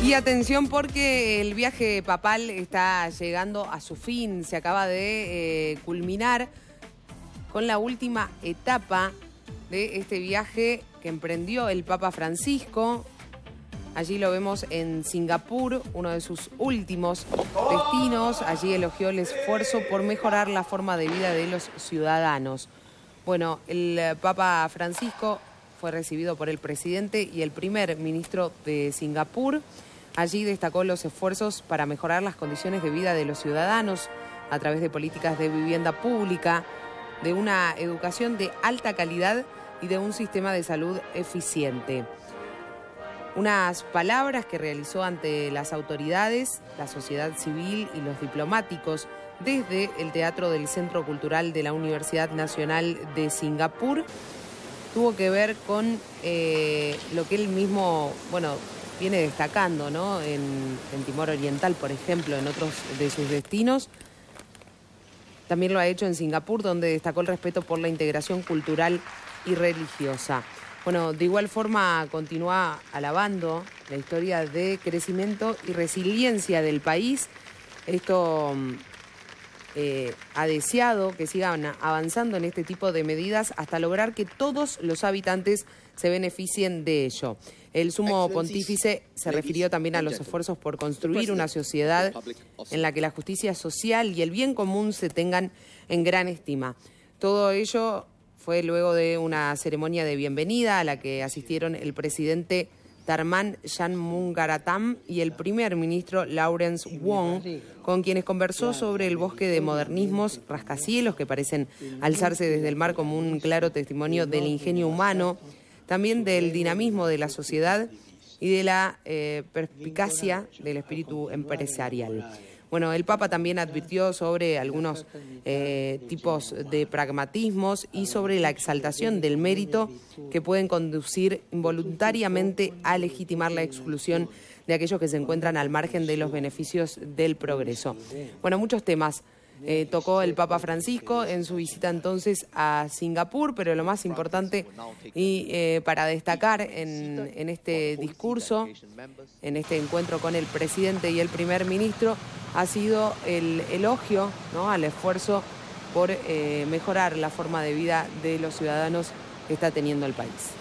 Y atención porque el viaje papal está llegando a su fin, se acaba de eh, culminar con la última etapa de este viaje que emprendió el Papa Francisco. Allí lo vemos en Singapur, uno de sus últimos destinos. Allí elogió el esfuerzo por mejorar la forma de vida de los ciudadanos. Bueno, el Papa Francisco fue recibido por el presidente y el primer ministro de Singapur. Allí destacó los esfuerzos para mejorar las condiciones de vida de los ciudadanos a través de políticas de vivienda pública, de una educación de alta calidad y de un sistema de salud eficiente. Unas palabras que realizó ante las autoridades, la sociedad civil y los diplomáticos desde el Teatro del Centro Cultural de la Universidad Nacional de Singapur tuvo que ver con eh, lo que él mismo, bueno, viene destacando, ¿no? En, en, Timor Oriental, por ejemplo, en otros de sus destinos. También lo ha hecho en Singapur, donde destacó el respeto por la integración cultural y religiosa. Bueno, de igual forma continúa alabando la historia de crecimiento y resiliencia del país. Esto eh, ha deseado que sigan avanzando en este tipo de medidas hasta lograr que todos los habitantes se beneficien de ello. El sumo pontífice se refirió también a los esfuerzos por construir una sociedad en la que la justicia social y el bien común se tengan en gran estima. Todo ello fue luego de una ceremonia de bienvenida a la que asistieron el presidente Tarman Shanmungaratam y el primer ministro Lawrence Wong, con quienes conversó sobre el bosque de modernismos rascacielos que parecen alzarse desde el mar como un claro testimonio del ingenio humano, también del dinamismo de la sociedad y de la eh, perspicacia del espíritu empresarial. Bueno, el Papa también advirtió sobre algunos eh, tipos de pragmatismos y sobre la exaltación del mérito que pueden conducir involuntariamente a legitimar la exclusión de aquellos que se encuentran al margen de los beneficios del progreso. Bueno, muchos temas. Eh, tocó el Papa Francisco en su visita entonces a Singapur, pero lo más importante y eh, para destacar en, este discurso, en este encuentro con el presidente y el primer ministro, ha sido el elogio ¿no? al esfuerzo por eh, mejorar la forma de vida de los ciudadanos que está teniendo el país.